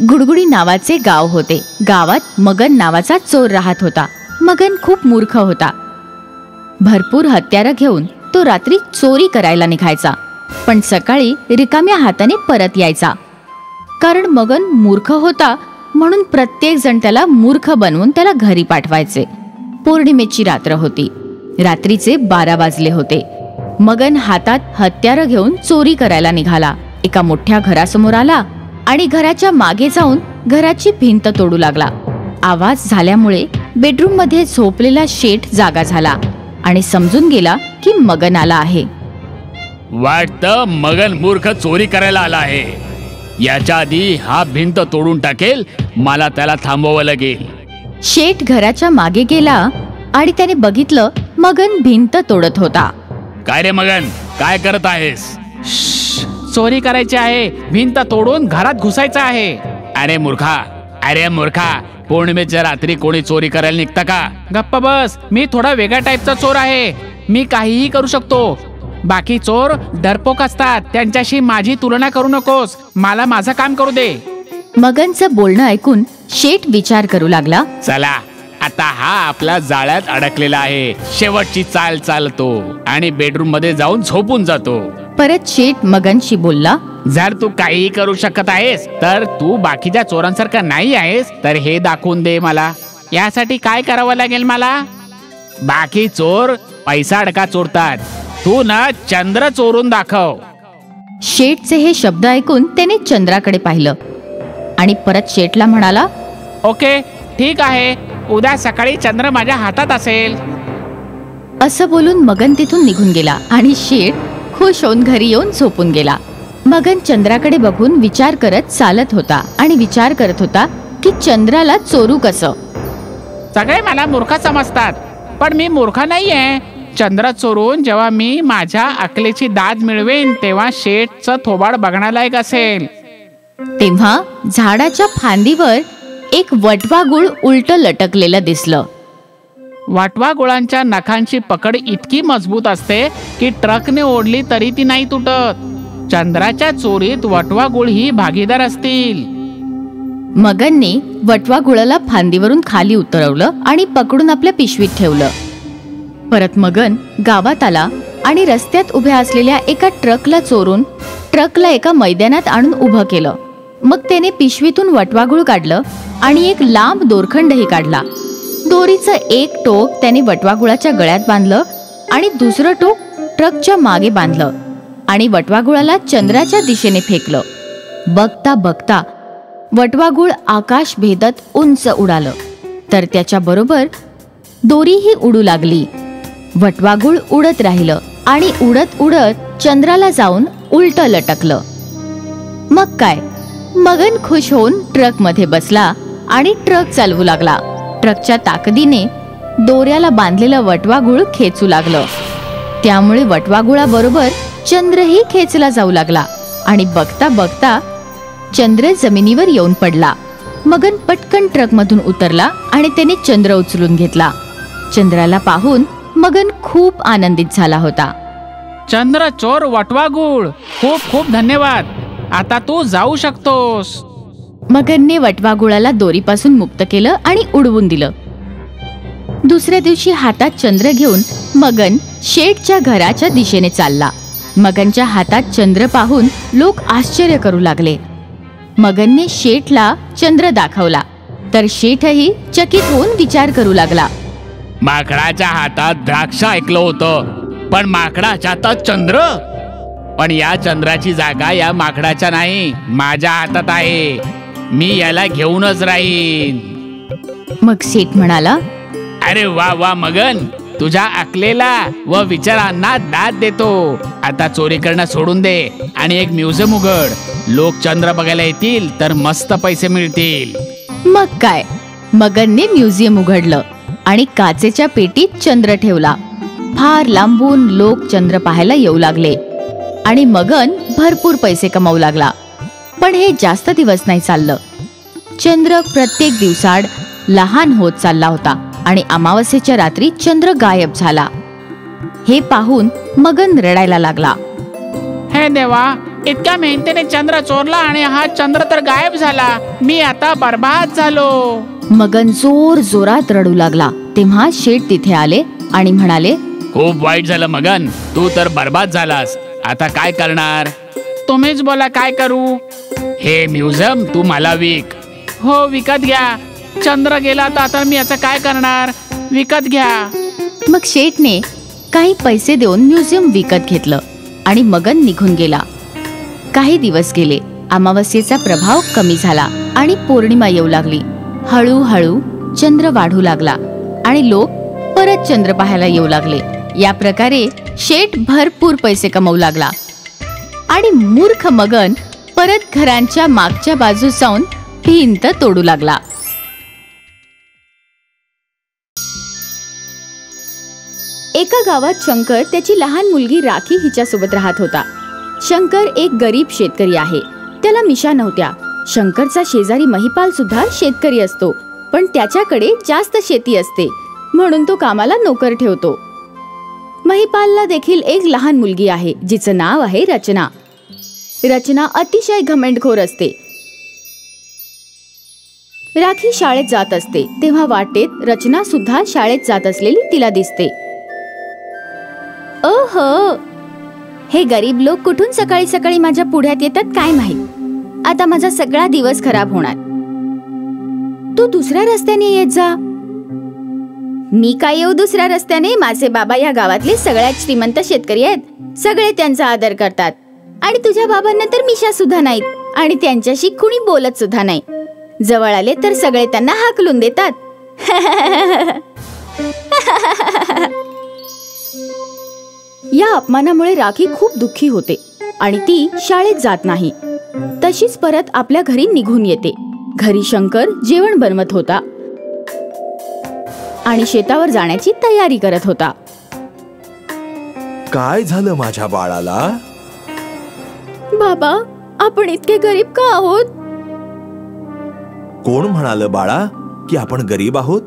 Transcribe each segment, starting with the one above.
गुडगुडी नावाचे गाव होते. गावात मगन नावाचा चोर राहत होता. मगन खूप मूर्ख होता. भरपूर हत्यारं घेऊन तो रात्री चोरी करायला निघायचा. पण सकाळी रिकाम्या हाताने परत यायचा. कारण मगन मूर्ख होता म्हणून प्रत्येक जण त्याला मूर्ख बनवून त्याला घरी पाठवायचे. पौर्णिमेची रात्र होती. रात्रीचे बारा वाजले होते. मगन हातात हत्यारं घेऊन चोरी करायला निघाला. एका मोठ्या घरासमोर आला. आणि घराच्या मागे जाऊन घराची भिंत तोडू लागला. आवाज झाल्यामुळे बेडरूममध्ये झोपलेला शेठ जागा झाला आणि समजून गेला की मगन आला आहे. वाटतं मगन मूर्ख चोरी करायला आला आहे. याच्या आधी हा भिंत तोडून टाकेल मला त्याला थांबवावं लागेल. शेठ घराच्या मागे गेला आणि त्याने बघितलं मगन भिंत तोडत होता. काय रे मगन? काय करत आहेस? चोरी करायची आहे. भिंत तोडून घरात घुसायचं आहे. अरे मूर्खा अरे मूर्खा पौर्णिमेच्या रात्री कोणी चोरी करायला निघतं का? गप्प बस. मी थोडा वेगळ्या टाईपचा चोर आहे. मी काहीही करू शकतो. बाकी चोर डरपोक असतात. त्यांच्याशी माझी तुलना करू नकोस. मला माझं काम करू दे. मगनचं बोलणं ऐकून शेठ विचार करू लागला. चला आता हा आपला जाळ्यात अडकलेला आहे. शेवटची चाल चालतो. आणि बेडरूममध्ये जाऊन झोपून जातो. परत शेठ मगनशी बोलला जर तू काहीही करू शकत आहेस तर तू बाकीच्या चोरांसारखा नाही आहेस तर हे दाखवून दे मला. यासाठी काय करावं लागेल मला? बाकी चोर पैसा अडका चोरतात. तू ना चंद्र चोरून दाखव. शेठचे हे शब्द ऐकून त्याने चंद्राकडे पाहिलं. आणि परत शेठला म्हणाला ओके ठीक आहे. उद्या सकाळी चंद्र माझ्या हातात असेल. असं बोलून मगन तिथून निघून गेला आणि शेठ खुश होऊन घरी येऊन झोपून गेला. मगन चंद्राकडे बघून विचार करत चालत होता आणि विचार करत होता की चंद्राला चोरू कसं. सगळे मला मूर्ख समजतात पण मी मूर्ख नाहीये. चंद्र चोरून जेव्हा मी माझ्या अकलेची दाद मिळवेन तेव्हा शेठचं थोबाड बघण्यालायक असेल. तेव्हा झाडाच्या फांदीवर एक वटवा गुळ उलट लटकलेलं दिसलं. वाटवा गुळांच्या नखांची पकड इतकी मजबूत असते की ट्रकने ओढली तरी ती नाही तुटत. चंद्राच्या चोरीत वटवा गुळ ही भागीदार असतील. मगनने वटवा गुळाला फांदीवरून खाली उतरवलं आणि पकडून आपल्या पिशवीत ठेवलं. परत मगन गावात आला आणि रस्त्यात उभ्या असलेल्या एका ट्रकला चोरून ट्रकला एका मैदानात आणून उभं केलं. मग त्याने पिशवीतून वटवागुळ काढलं आणि एक लांब दोरखंडही काढला. दोरीचं एक टोक त्याने वटवागुळाच्या गळ्यात बांधलं आणि दुसरं टोक ट्रकच्या मागे बांधलं आणि वटवागुळाला चंद्राच्या दिशेने फेकलं. बघता बघता वटवागुळ आकाश भेदत उंच उडालं. तर त्याच्या बरोबर दोरीही उडू लागली. वटवागुळ उडत राहिलं आणि उडत उडत चंद्राला जाऊन उलट लटकलं. मग काय? मगन खुश होऊन ट्रकमध्ये बसला आणि ट्रक चालवू लागला. ट्रकच्या ताकदीने दोऱ्याला बांधलेलं वटवागुळ खेचू लागलं. त्यामुळे वटवागुळाबरोबर चंद्रही खेचला जाऊ लागला आणि बघता बघता चंद्र जमिनीवर येऊन पडला. मगन पटकन ट्रकमधून उतरला आणि त्याने चंद्र उचलून घेतला. चंद्राला पाहून मगन खूप आनंदित झाला होता. चंद्र चोर वटवागुळ खूप खूप धन्यवाद! आता तू जाऊ शकतोस! मगनने वटवागुळाला दोरीपासून मुक्त केलं आणि उडवून दिलं. दुसऱ्या दिवशी हातात चंद्र घेऊन मगन शेठच्या घराच्या दिशेने चालला. मगनच्या हातात चंद्र पाहून लोक आश्चर्य करू लागले. मगनने शेठला चंद्र दाखवला. तर शेठही चकित होऊन विचार करू लागला. माकडाच्या हातात द्राक्ष ऐकलं होतं पण माकडाच्या हातात चंद्र? पण या चंद्राची जागा या माकडाच्या नाही माझ्या हातात आहे. मी याला घेऊनच राहीन. मग शेठ म्हणाला अरे वा वा मगन. तुझ्या अकलेला व विचारांना दाद देतो. आता चोरी करणं सोडून दे आणि एक म्युझियम उघड. लोक चंद्र बघायला येतील तर मस्त पैसे मिळतील. मग काय? मगनने म्युझियम उघडलं आणि काचेच्या पेटीत चंद्र ठेवला. फार लांबून लोक चंद्र पाहायला येऊ लागले आणि मगन भरपूर पैसे कमावू लागला. पण हे जास्त दिवस नाही चाललं. चंद्र प्रत्येक दिवसाड लहान होत चालला होता आणि अमावस्येच्या रात्री चंद्र गायब झाला. हे पाहून मगन रडायला लागला. हे देवा इतक्या मेहनतीने चंद्र चोरला आणि हा चंद्र तर गायब झाला. मी आता बर्बाद झालो. मगन जोर जोरात रडू लागला. तेव्हा शेठ तिथे आले आणि म्हणाले खूप वाईट झालं मगन. तू तर बर्बाद झालास. आता काय करणार? तुम्हीच बोला काय करू? हे म्युझियम तू मला विक. हो विकत घ्या. चंद्र गेला तर आता मी याचं काय करणार? विकत घ्या. मग शेठने काही पैसे देऊन म्युझियम विकत घेतलं आणि मगन निघून गेला. काही दिवस गेले अमावस्येचा प्रभाव कमी झाला आणि पौर्णिमा येऊ लागली. हळूहळू चंद्र वाढू लागला आणि लोक परत चंद्र पाहायला येऊ लागले. या प्रकारे शेठ भरपूर पैसे कमवू लागला. आणि मूर्ख मगन परत घरांच्या मागच्या बाजूस जाऊन भिंत तोडू लागला. एका गावात शंकर त्याची लहान मुलगी राखी हिच्यासोबत राहत होता. शंकर एक गरीब शेतकरी आहे. त्याला मिशा नव्हत्या. शंकरचा शेजारी महिपाल सुद्धा शेतकरी असतो. पण त्याच्याकडे जास्त शेती असते. म्हणून तो कामाला नोकर ठेवतो. महिपालला देखील एक लहान मुलगी आहे जिचं नाव आहे रचना. रचना अतिशय घमेंडखोर असते. राखी शाळेत जात असते. तेव्हा वाटेत रचना सुद्धा शाळेत जात असलेली तिला दिसते. ओहो! हे गरीब लोक कुठून सकाळी सकाळी माझ्या पुढ्यात येतात काय माहीत? आता माझा सगळा दिवस खराब होणार. तू दुसऱ्या रस्त्याने येत जा. मी काय येऊ दुसऱ्या रस्त्याने? माझे बाबा या गावातले सगळ्यात श्रीमंत शेतकरी आहेत. सगळे त्यांचा आदर करतात. आणि तुझ्या बाबांना तर मिशा सुद्धा नाहीत. आणि त्यांच्याशी कुणी बोलत सुद्धा नाही. जवळ आले तर सगळे त्यांना हाकलून देतात. या अपमानामुळे राखी खूप दुःखी होते आणि ती शाळेत जात नाही. तशीच परत आपल्या घरी निघून येते. घरी शंकर जेवण बनवत होता. आणि शेतावर जाण्याची तयारी करत होता. काय झालं माझ्या बाळाला? बाबा आपण इतके गरीब का आहोत? कोण म्हणाल बाळा की आपण गरीब आहोत?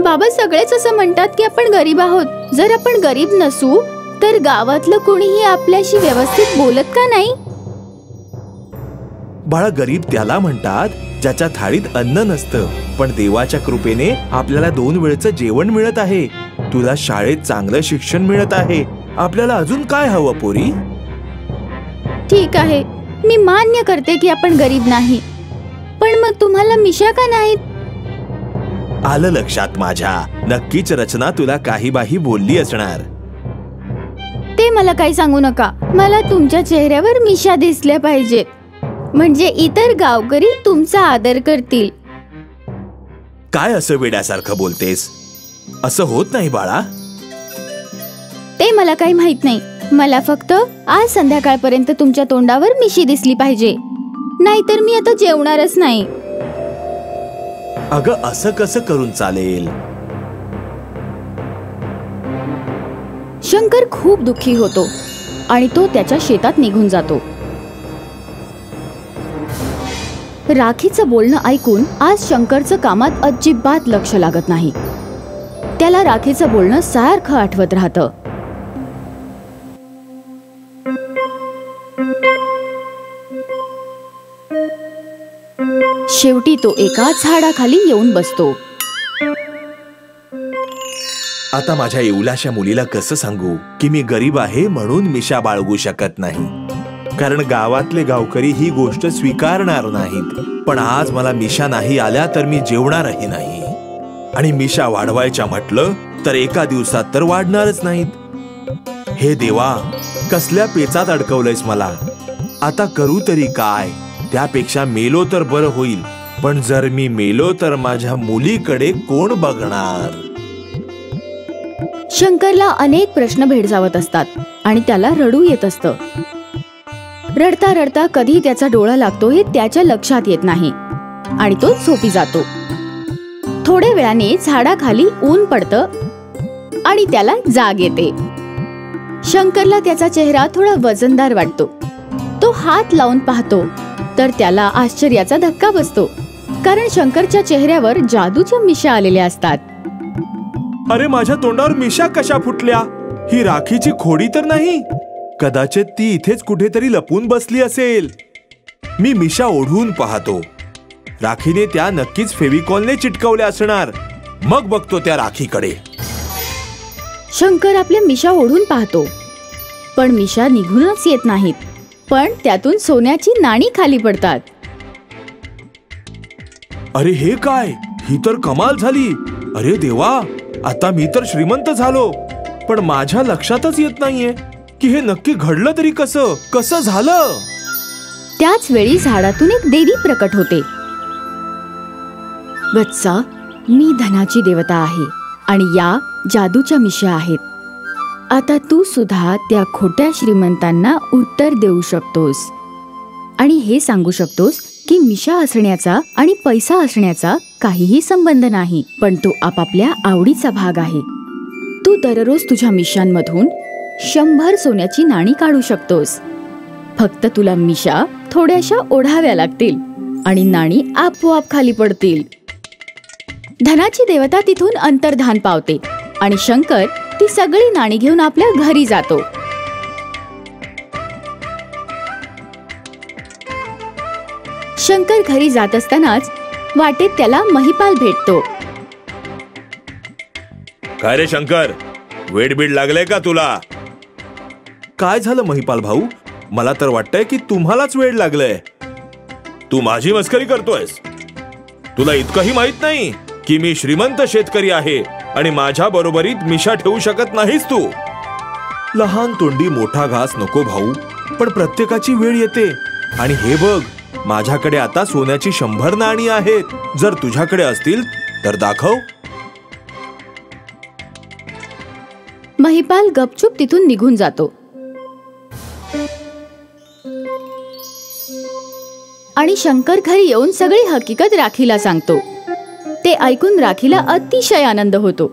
बाबा सगळेच असं म्हणतात की आपण गरीब आहोत. जर आपण गरीब नसू तर गावातलं कोणीही आपल्याशी व्यवस्थित बोलत का नाही? बाळा गरीब त्याला म्हणतात ज्याच्या थाळीत अन्न नसतं पण देवाच्या कृपेने आपल्याला दोन वेळचं जेवण मिळत आहे. तुला शाळेत चांगलं शिक्षण मिळत आहे. आपल्याला अजून काय हवं पोरी? ठीक आहे. मी मान्य करते की आपण गरीब नाही. पण मग तुम्हाला मिशा का नाहीत? आलं लक्षात माझ्या. नक्कीच रचना तुला काही बाही बोलली असणार. ते मला काही सांगू नका. मला तुमच्या चेहऱ्यावर मिशा दिसल्या पाहिजेत म्हणजे इतर गावकरी तुमचा आदर करतील. काय असं वेड्यासारखं बोलतेस? असं होत नाही बाळा. ते मला काही माहीत नाही. मला फक्त आज संध्याकाळपर्यंत तुमच्या तोंडावर मिशी दिसली पाहिजे. नाहीतर मी आता जेवणारच नाही. अगं असं कसं करून चालेल? शंकर खूप दुःखी होतो आणि तो त्याच्या शेतात निघून जातो. राखीचं बोलणं ऐकून आज शंकरचं कामात अजिबात लक्ष लागत नाही. त्याला राखीचं बोलणं सारखं आठवत राहतं. शेवटी तो एका झाडाखाली येऊन बसतो. आता माझ्या येऊलाशा मुलीला कसं सांगू? की मी गरीब आहे म्हणून मिशा बाळगू शकत नाही. कारण गावातले गावकरी ही गोष्ट स्वीकारणार नाहीत. पण आज मला मिशा नाही आल्या तर मी जेवणारही नाही. आणि मिशा वाढवायच्या म्हटलं तर एका दिवसात तर वाढणारच नाहीत. हे देवा कसल्या पेचात अडकवलंयस मला? आता करू तरी काय? त्यापेक्षा मेलो तर बरं होईल. पण जर मी मेलो तर माझ्या मुलीकडे कोण बघणार? शंकरला अनेक प्रश्न भेडसावत असतात आणि त्याला रडू येत असतं. रडता रडता कधी त्याचा डोळा लागतो हे त्याच्या लक्षात येत नाही आणि तो झोपी जातो. थोड्या वेळाने झाडाखाली ऊन पडतं आणि त्याला जाग येते. शंकरला त्याचा चेहरा थोडा वजनदार वाटतो. तो हात लावून पाहतो. तर त्याला आश्चर्याचा धक्का बसतो. कारण शंकरच्या चेहऱ्यावर जादूच्या मिशा आलेल्या असतात. अरे माझ्या तोंडावर मिशा कशा फुटल्या? ही राखीची खोडी तर नाही. कदाचित ती इथेच कुठेतरी लपून बसली असेल. मी मिशा ओढून पाहतो. राखीने त्या नक्कीच फेविकॉलने चिटकवल्या असणार. मग बघतो त्या राखीकडे. शंकर आपल्या मिशा ओढून पाहतो. पण मिशा निघूनच येत नाहीत. पण त्यातून सोन्याची नाणी खाली पडतात. अरे हे काय? ही तर कमाल झाली. अरे देवा आता मी तर श्रीमंत झालो. पण माझ्या लक्षातच येत नाहीये की हे नक्की घडलं तरी कसं? कसं झालं? त्याच वेळी झाडातून एक देवी प्रकट होते. वत्सा मी धनाची देवता आहे आणि या जादूच्या मिशा आहेत. आता तू सुद्धा त्या खोट्या श्रीमंतांना उत्तर देऊ शकतोस. आणि हे सांगू शकतोस की मिशा असण्याचा आणि पैसा असण्याचा काहीही संबंध नाही पण तो आपापल्या आवडीचा भाग आहे. तू दररोज तुझ्या मिशांमधून शंभर सोन्याची नाणी काढू शकतोस. फक्त तुला मिशा थोड्याशा ओढाव्या लागतील आणि नाणी आपोआप खाली पडतील. धनाची देवता तिथून अंतर्धान पावते आणि शंकर ती सगळी नाणी घेऊन आपल्या घरी जातो. शंकर घरी जात असतानाच वाटेत त्याला महिपाल भेटतो. काय रे शंकर? वेड बीड लागलंय का तुला? काय झालं महिपाल भाऊ? मला तर वाटतंय की तुम्हालाच वेळ लागलंय. तू माझी मस्करी करतोयस. तुला इतकंही माहीत नाही की मी श्रीमंत शेतकरी आहे. आणि माझ्या बरोबरीत मिशा ठेवू शकत नाहीस तू. लहान तोंडी मोठा घास नको भाऊ पण प्रत्येकाची वेळ येते. आणि हे बघ माझ्याकडे आता सोन्याची शंभर नाणी आहेत. जर तुझ्याकडे असतील तर दाखव. महिपाल गपचूप तिथून निघून जातो. आणि शंकर घरी येऊन सगळी हकीकत राखीला सांगतो. ते ऐकून राखीला अतिशय आनंद होतो.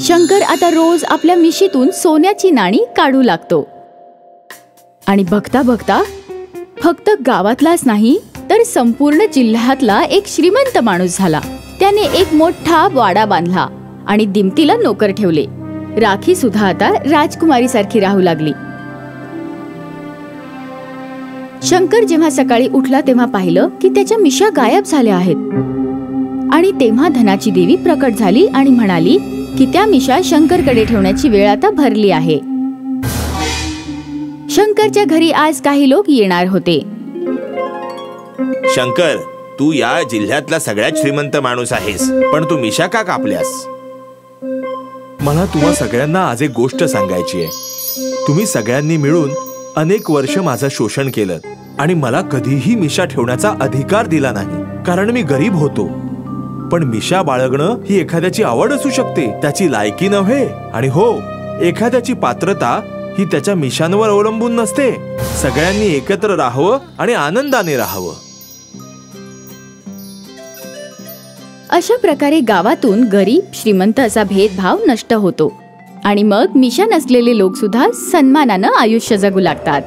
शंकर आता रोज आपल्या मिशीतून सोन्याची नाणी काढू लागतो. आणि बघता बघता फक्त गावातलाच नाही तर संपूर्ण जिल्ह्यातला एक श्रीमंत माणूस झाला. त्याने एक मोठा वाडा बांधला आणि दिमतीला नोकर ठेवले. राखी सुद्धा आता राजकुमारी सारखी राहू लागली. शंकर जेव्हा सकाळी उठला तेव्हा पाहिलं की त्याच्या मिशा गायब झाल्या आहेत. आणि तेव्हा धनाची देवी प्रकट झाली आणि म्हणाली की त्या मिशा शंकरकडे ठेवण्याची वेळ आता भरली आहे. शंकरच्या घरी आज काही लोक येणार होते. शंकर तू या जिल्ह्यातला सगळ्यात श्रीमंत माणूस आहेस पण तू मिशा का कापल्यास? मला तुम्हा सगळ्यांना आज एक गोष्ट सांगायची आहे. तुम्ही सगळ्यांनी मिळून अनेक वर्ष माझं शोषण केलं आणि मला कधीही मिशा ठेवण्याचा अधिकार दिला नाही कारण मी गरीब होतो. पण मिशा बाळगणं ही एखाद्याची आवड असू शकते. त्याची लायकी नव्हे. आणि हो एखाद्याची पात्रता ही त्याच्या मिशांवर अवलंबून नसते. सगळ्यांनी एकत्र राहावं आणि आनंदाने राहावं. अशा प्रकारे गावातून गरीब श्रीमंत असा भेदभाव नष्ट होतो. आणि मग मिशा नसलेले लोक सुद्धा सन्मानानं आयुष्य जगू लागतात.